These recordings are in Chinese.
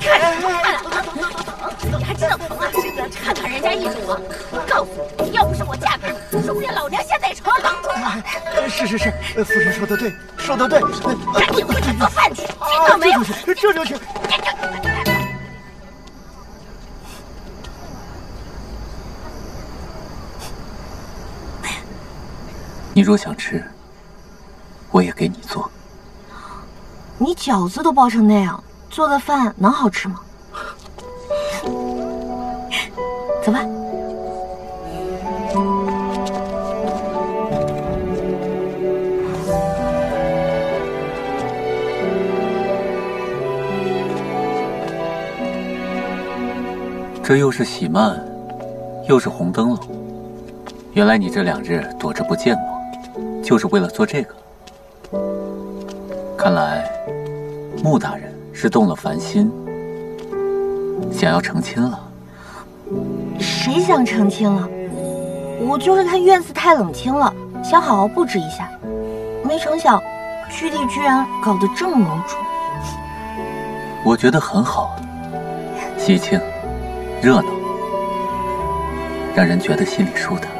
看什么看？你还知道疼啊？看看人家易主啊！我告诉你，要不是我嫁给你，说不定老娘现在也成了郎中了。是是是，夫人说的对，说的对。赶紧回去做饭去，听到没有？这就去。你若想吃，我也给你做。你饺子都包成那样，做的饭能好吃吗？走吧。这又是喜幔，又是红灯笼。原来你这两日躲着不见我，就是为了做这个。看来穆大人是动了凡心，想要成亲了。谁想成亲了？我就是看院子太冷清了，想好好布置一下。没成想，居里居然搞得这么隆重。我觉得很好，喜庆。热闹，让人觉得心里舒坦。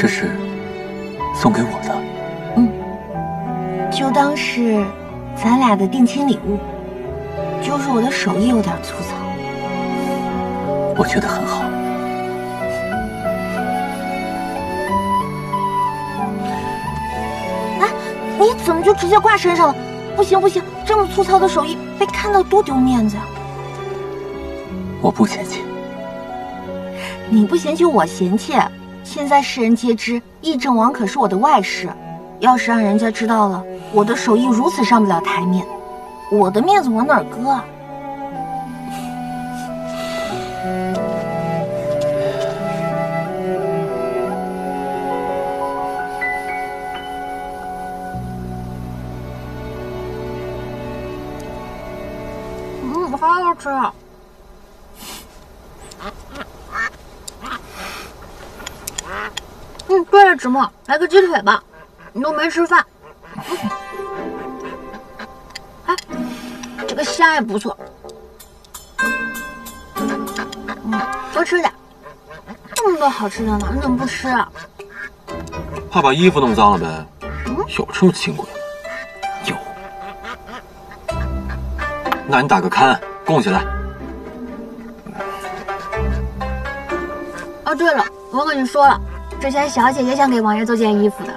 这是送给我的，嗯，就当是咱俩的定亲礼物。就是我的手艺有点粗糙，我觉得很好。哎你怎么就直接挂身上了？不行不行，这么粗糙的手艺被看到多丢面子呀！我不嫌弃，你不嫌弃我嫌弃。现在世人皆知，议政王可是我的外室，要是让人家知道了我的手艺如此上不了台面，我的面子往哪搁啊？嗯，好好吃，嗯，对了，芷墨，来个鸡腿吧，你都没吃饭。哎，这个虾也不错，嗯，多吃点。这么多好吃的呢，你怎么不吃啊？怕把衣服弄脏了呗。有这么轻轨？有。那你打个龛。供起来！哦，对了，我跟你说了，之前小姐也想给王爷做件衣服的，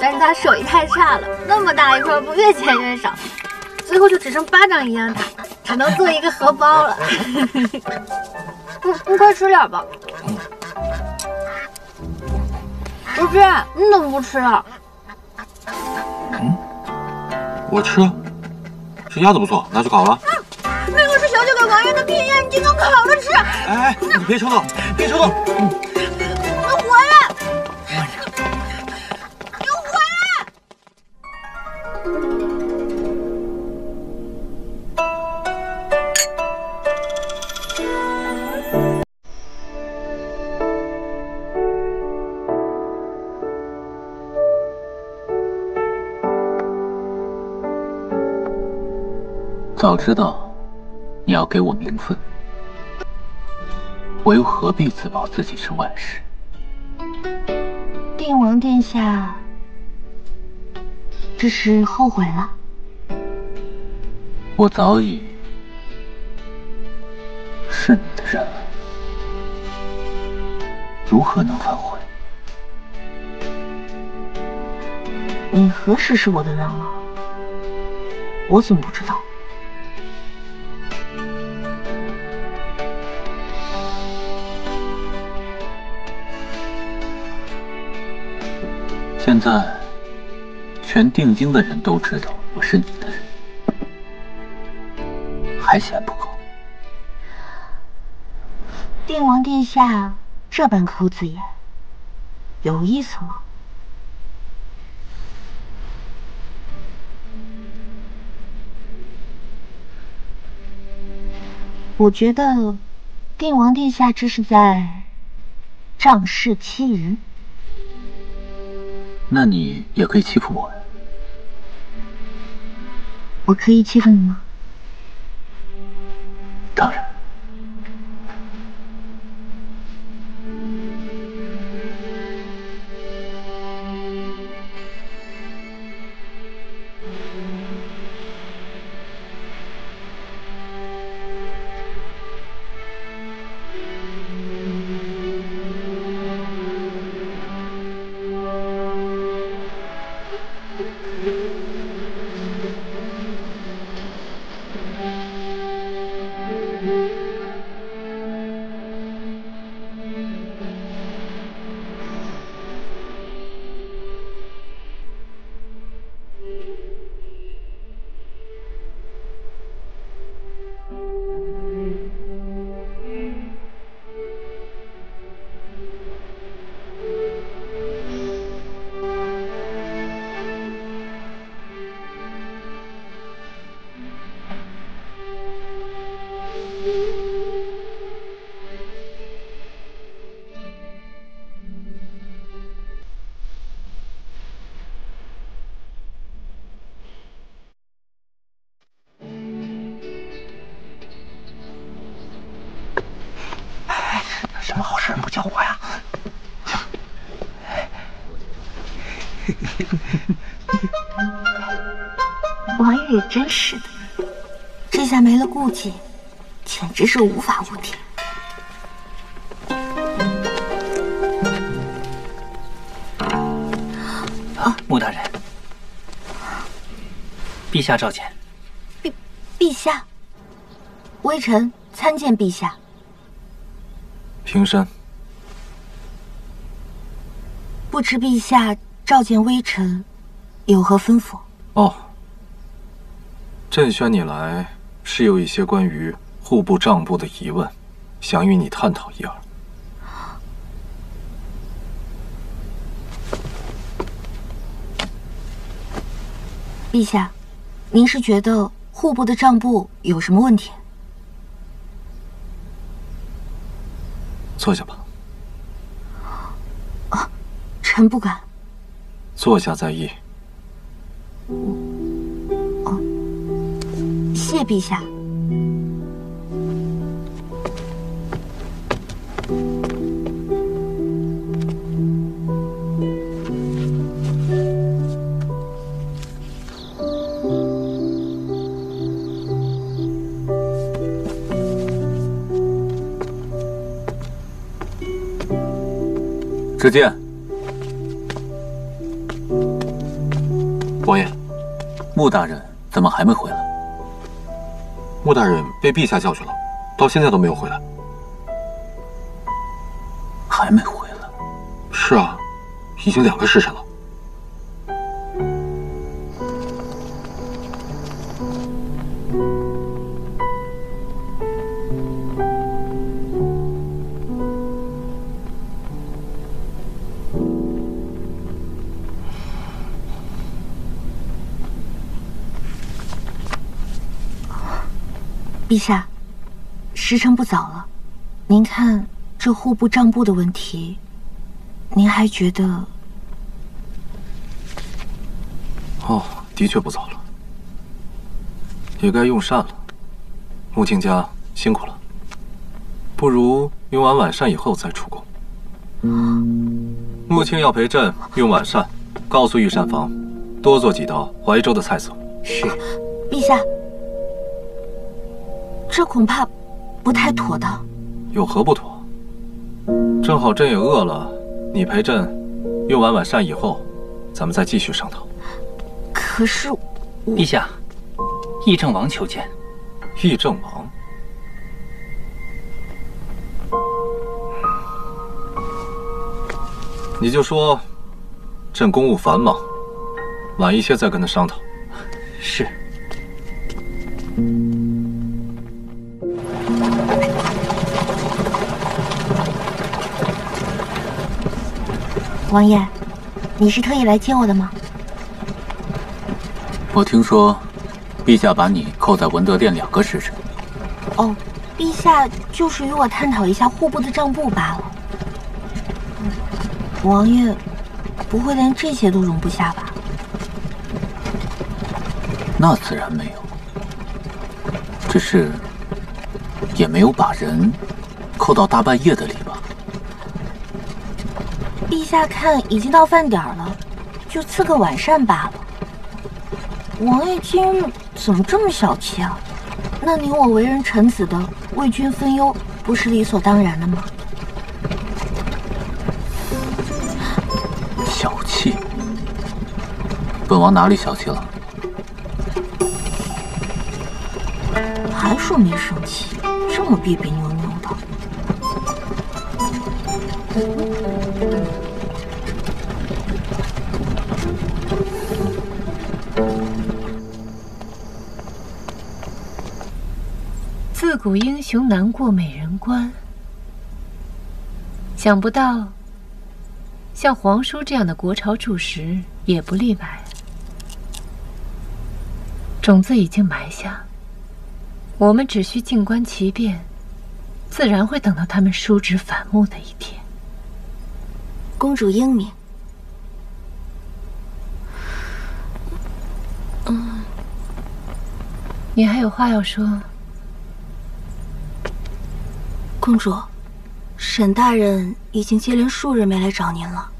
但是她手艺太差了，那么大一块布越剪越少，最后就只剩巴掌一样大，只能做一个荷包了。你 你快吃点吧。如君，你怎么不吃啊？嗯，我吃，这鸭子不错，拿去烤了。那个是小姐给王爷的聘宴，你竟敢烤着吃！哎哎，你别冲动，别冲动！你早知道。你要给我名分，我又何必自保自己是外室？定王殿下，这是后悔了？我早已是你的人了，如何能反悔？你何时是我的人了？我怎么不知道？现在，全定京的人都知道我是你的人，还嫌不够？定王殿下这般抠字眼，有意思吗？我觉得，定王殿下这是在仗势欺人。那你也可以欺负我呀。我可以欺负你吗？当然。王爷也真是的，这下没了顾忌，简直是无法无天。啊穆大人，陛下召见。陛陛下，微臣参见陛下。平身。不知陛下召见微臣，有何吩咐？哦，朕宣你来是有一些关于户部账簿的疑问，想与你探讨一二。陛下，您是觉得户部的账簿有什么问题？坐下吧。啊，臣不敢。坐下再议。哦，谢陛下。只见穆大人怎么还没回来？穆大人被陛下叫去了，到现在都没有回来。还没回来？是啊，已经两个时辰了。陛下，时辰不早了，您看这户部账簿的问题，您还觉得？哦，的确不早了，也该用膳了。穆卿家辛苦了，不如用完晚膳以后再出宫。穆卿要陪朕用晚膳，告诉御膳房多做几道怀州的菜色。是，陛下。这恐怕不太妥当。有何不妥？正好朕也饿了，你陪朕用完晚膳以后，咱们再继续商讨。可是，陛下，议政王求见。议政王，你就说朕公务繁忙，晚一些再跟他商讨。是。王爷，你是特意来接我的吗？我听说，陛下把你扣在文德殿两个时辰。哦，陛下就是与我探讨一下户部的账簿罢了。王爷不会连这些都容不下吧？那自然没有，只是也没有把人扣到大半夜的理吧？陛下看已经到饭点了，就赐个晚膳罢了。王爷今日怎么这么小气啊？那您我为人臣子的，为君分忧，不是理所当然的吗？小气？本王哪里小气了？还说没生气，这么别别扭扭的。自古英雄难过美人关，想不到像皇叔这样的国朝柱石也不例外。种子已经埋下，我们只需静观其变，自然会等到他们叔侄反目的一天。公主英明。嗯，你还有话要说？公主，沈大人已经接连数日没来找您了。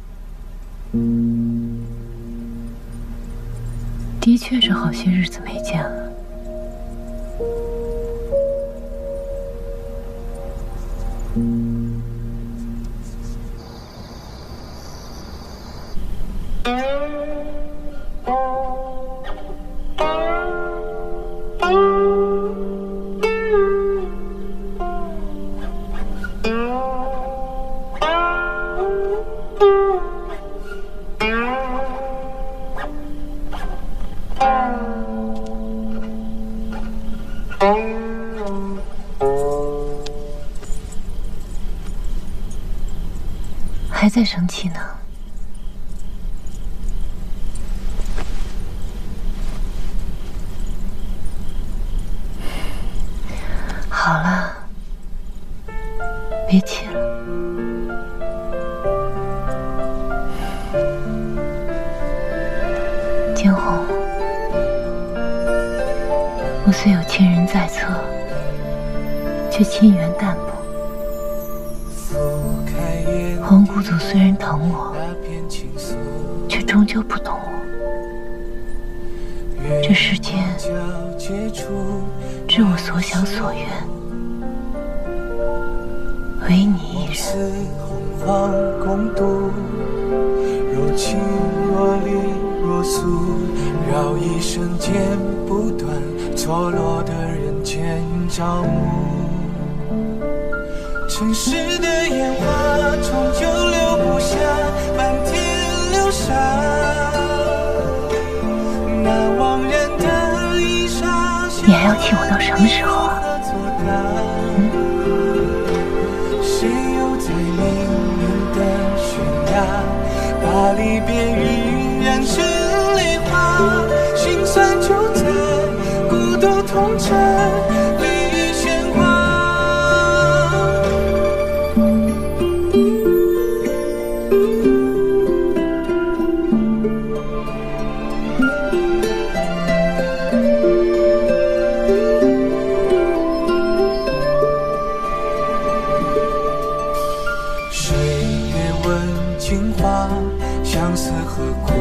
的确是好些日子没见了。还在生气呢？好了，别气了。惊鸿，我虽有亲人在侧，却亲缘淡薄。祖虽然疼我，却终究不懂我。这世间知我所想所愿，唯你一人。若情若离若诉，绕一生间不断错落的人间朝暮。城市的烟花终究留不下漫天流沙，那惘然的衣裳。你还要气我到什么时候啊？谁又在命运的悬崖，把离别晕染成泪花？心酸就在孤独痛彻。相思何苦？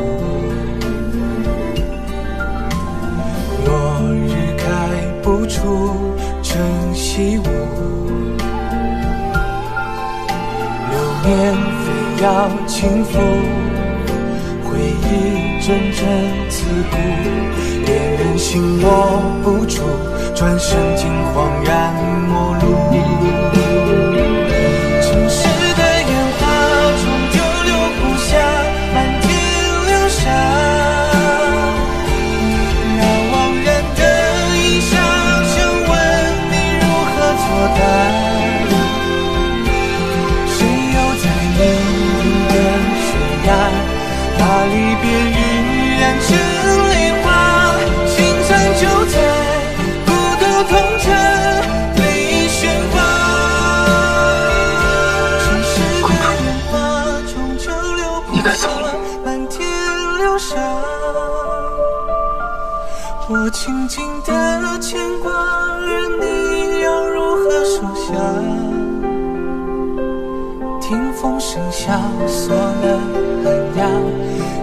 落日开不出晨曦舞，流年飞要轻抚，回忆阵阵刺骨，恋人心落不住，转身竟恍然陌路。我轻轻的牵挂，而你要如何收下？听风声下锁了寒鸦，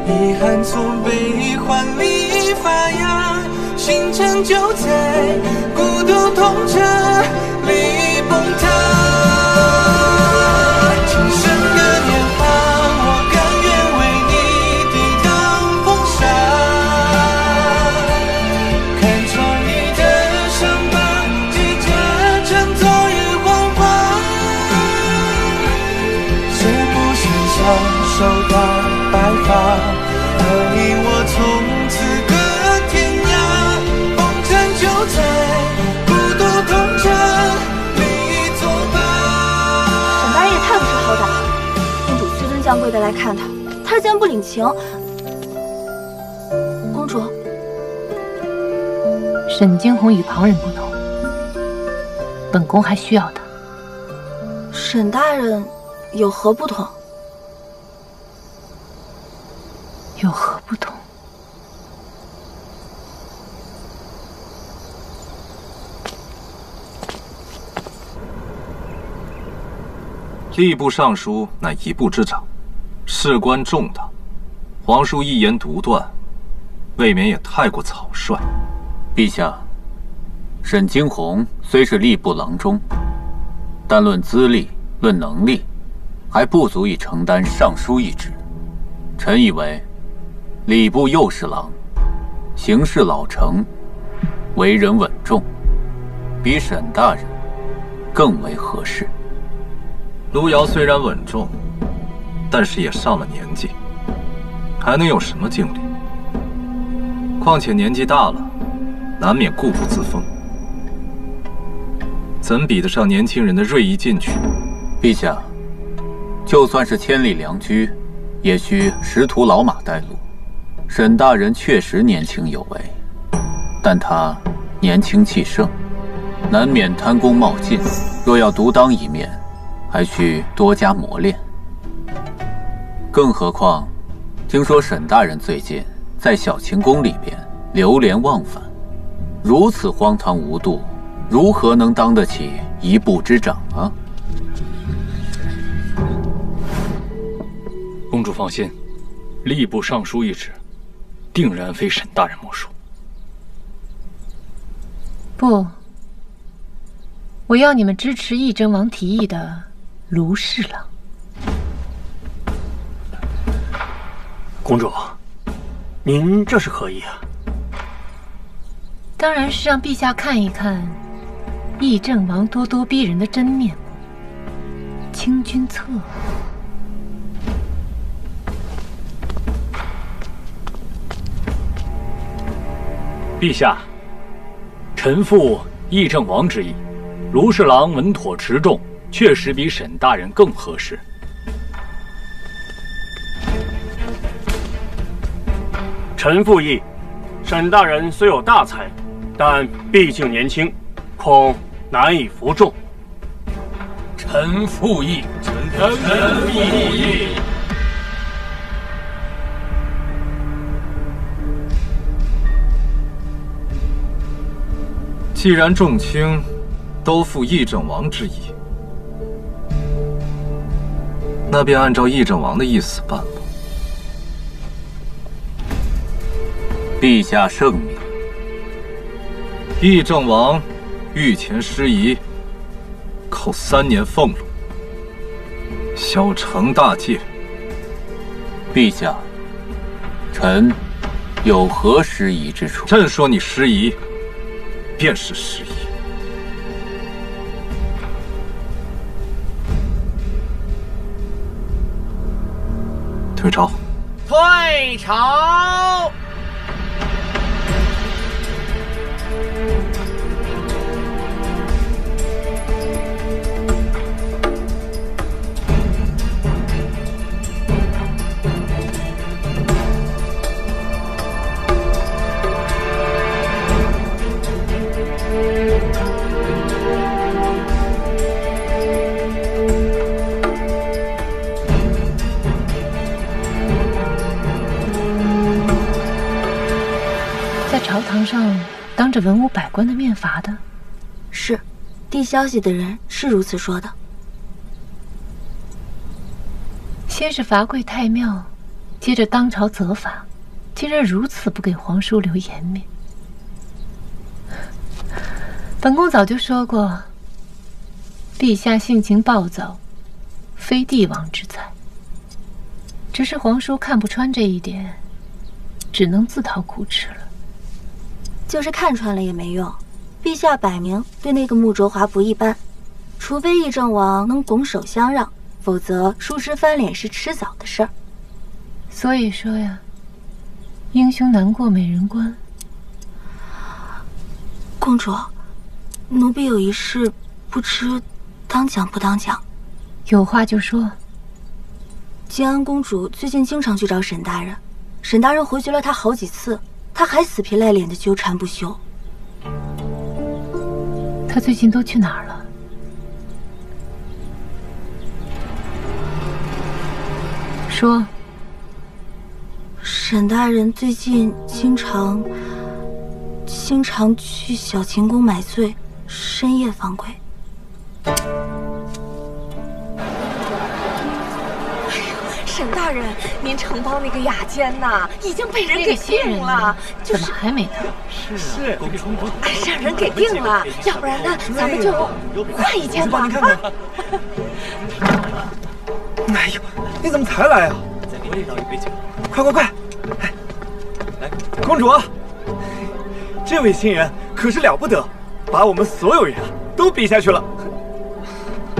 遗憾从悲欢里发芽，心成就在孤独痛着里崩塌。主屈尊降贵的来看他，他竟然不领情。公主，沈惊鸿与旁人不同，本宫还需要他。沈大人有何不同？有何不同？吏部尚书乃一部之长，事关重大，皇叔一言独断，未免也太过草率。陛下，沈惊鸿虽是吏部郎中，但论资历、论能力，还不足以承担尚书一职。臣以为，礼部右侍郎，行事老成，为人稳重，比沈大人更为合适。卢瑶虽然稳重，但是也上了年纪，还能有什么精力？况且年纪大了，难免固步自封，怎比得上年轻人的锐意进取？陛下，就算是千里良驹，也需识途老马带路。沈大人确实年轻有为，但他年轻气盛，难免贪功冒进。若要独当一面，还需多加磨练。更何况，听说沈大人最近在小晴宫里边流连忘返，如此荒唐无度，如何能当得起一部之长啊？公主放心，吏部尚书一职，定然非沈大人莫属。不，我要你们支持议政王提议的卢侍郎。公主，您这是何意啊？当然是让陛下看一看议政王咄咄逼人的真面目。清君侧。陛下，臣负议政王之意，卢侍郎稳妥持重，确实比沈大人更合适。臣附议，沈大人虽有大才，但毕竟年轻，恐难以服众。臣附议，臣附议。既然众卿都负议政王之意，那便按照议政王的意思办。陛下圣明。议政王御前失仪，扣三年俸禄，小惩大戒。陛下，臣有何失仪之处？朕说你失仪，便是失仪。退朝。退朝。消息的人是如此说的。先是罚跪太庙，接着当朝责罚，竟然如此不给皇叔留颜面。本宫早就说过，陛下性情暴躁，非帝王之才。只是皇叔看不穿这一点，只能自讨苦吃了。就是看穿了也没用，陛下摆明对那个穆卓华不一般，除非议政王能拱手相让，否则叔侄翻脸是迟早的事儿。所以说呀，英雄难过美人关。公主。奴婢有一事，不知当讲不当讲。有话就说。静安公主最近经常去找沈大人，沈大人回绝了她好几次，她还死皮赖脸的纠缠不休。他最近都去哪儿了？说。沈大人最近经常经常去小秦宫买醉。深夜访鬼。沈大人，您承包那个雅间呐，已经被人给定了，就是还没到？是是，哎，让人给定了，要不然呢，咱们就换一间吧。哎呦，你怎么才来啊？再给你倒一杯酒。快快快！来，公主，这位新人可是了不得。把我们所有人啊都比下去了。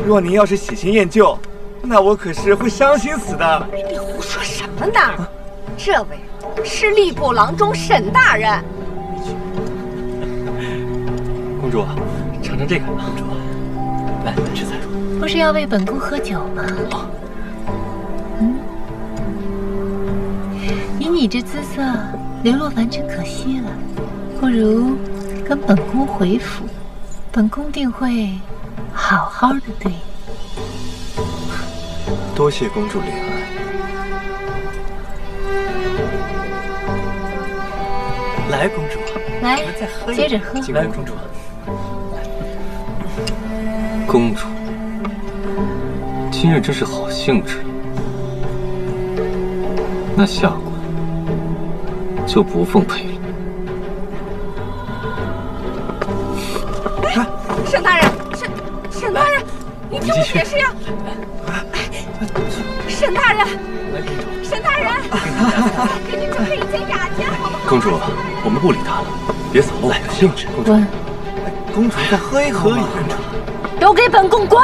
若您要是喜新厌旧，那我可是会伤心死的。你胡说什么呢？这位是吏部郎中沈大人。公主，尝尝这个。公主，来吃菜。不是要为本宫喝酒吗？嗯，以你这姿色，流落凡尘可惜了，不如。跟本宫回府，本宫定会好好的对你。多谢公主怜爱。来，公主，来，接着喝。来，公主。公主，今日真是好兴致。那下官就不奉陪了。沈大人，沈沈大人，你听我解释呀！人，沈大人，给您准备一间雅间，好不好？公主，我们不理他了，别扫了我的兴致。滚！公主再喝一喝嘛！都给本宫滚！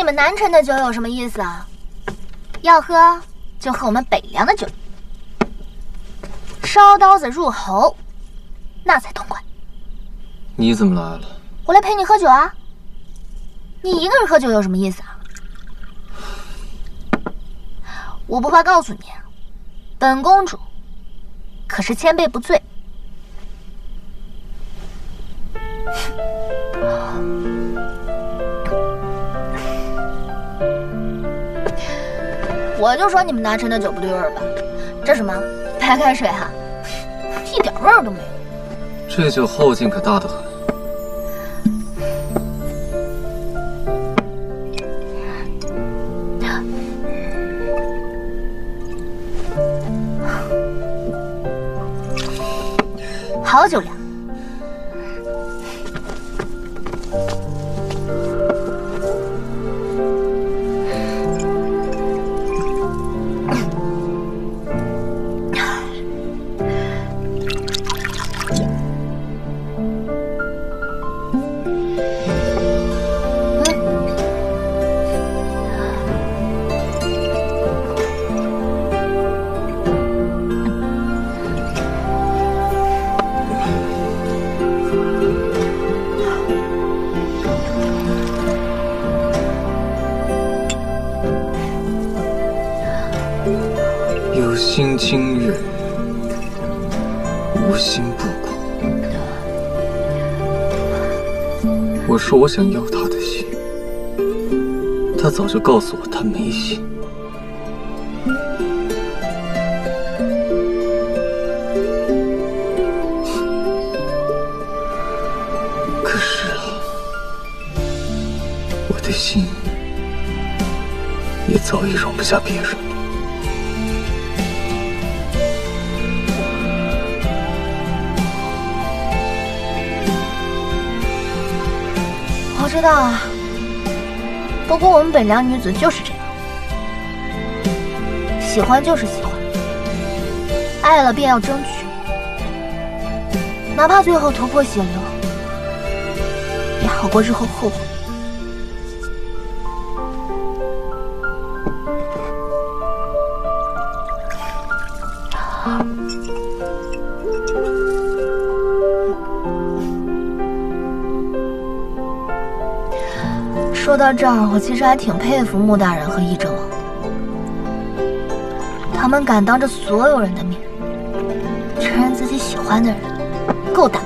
你们南城的酒有什么意思啊？要喝就喝我们北凉的酒，烧刀子入喉，那才痛快。你怎么来了？我来陪你喝酒啊。你一个人喝酒有什么意思啊？我不怕告诉你，本公主可是千杯不醉。我就说你们南城的酒不对味儿吧，这什么白开水哈，一点味儿都没有。这酒后劲可大得很。好酒量。我想要他的心，他早就告诉我他没心。可是，我的心也早已容不下别人知道啊，不过我们北凉女子就是这样，喜欢就是喜欢，爱了便要争取，哪怕最后头破血流，也好过日后后悔。说到这儿，我其实还挺佩服穆大人和议政王的，他们敢当着所有人的面承认自己喜欢的人，够胆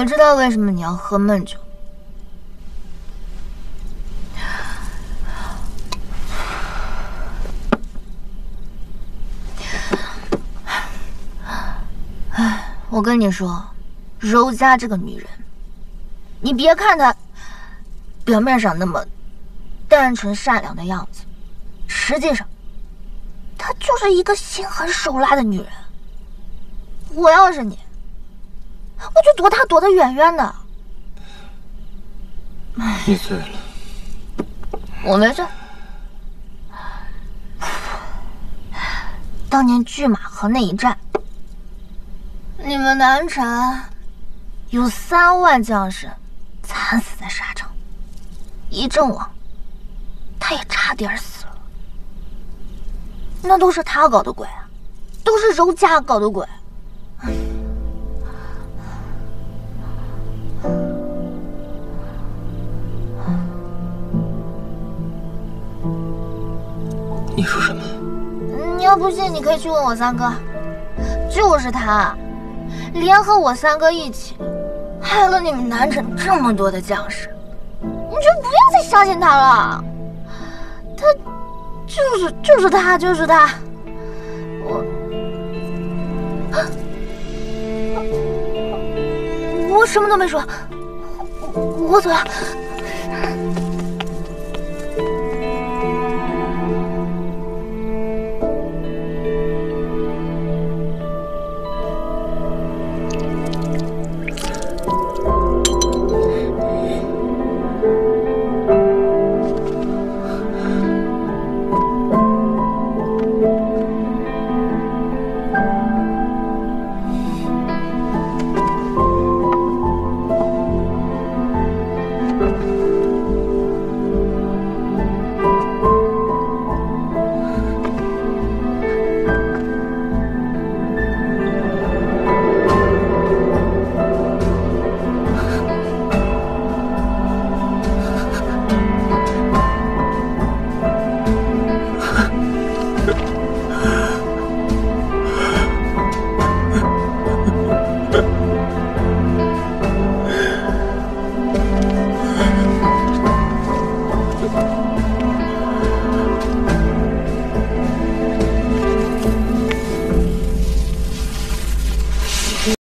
我知道为什么你要喝闷酒。唉，我跟你说，柔家这个女人，你别看她表面上那么单纯善良的样子，实际上，她就是一个心狠手辣的女人。我要是你，我就躲他躲得远远的。你醉了，我没醉。当年拒马河那一战，你们南陈有三万将士惨死在沙场，一阵亡他也差点死了。那都是他搞的鬼啊，都是柔家搞的鬼。你不信，你可以去问我三哥，就是他，联合我三哥一起，害了你们南城这么多的将士，你就不要再相信他了。他就是就是他就是他，我我什么都没说，我我走了。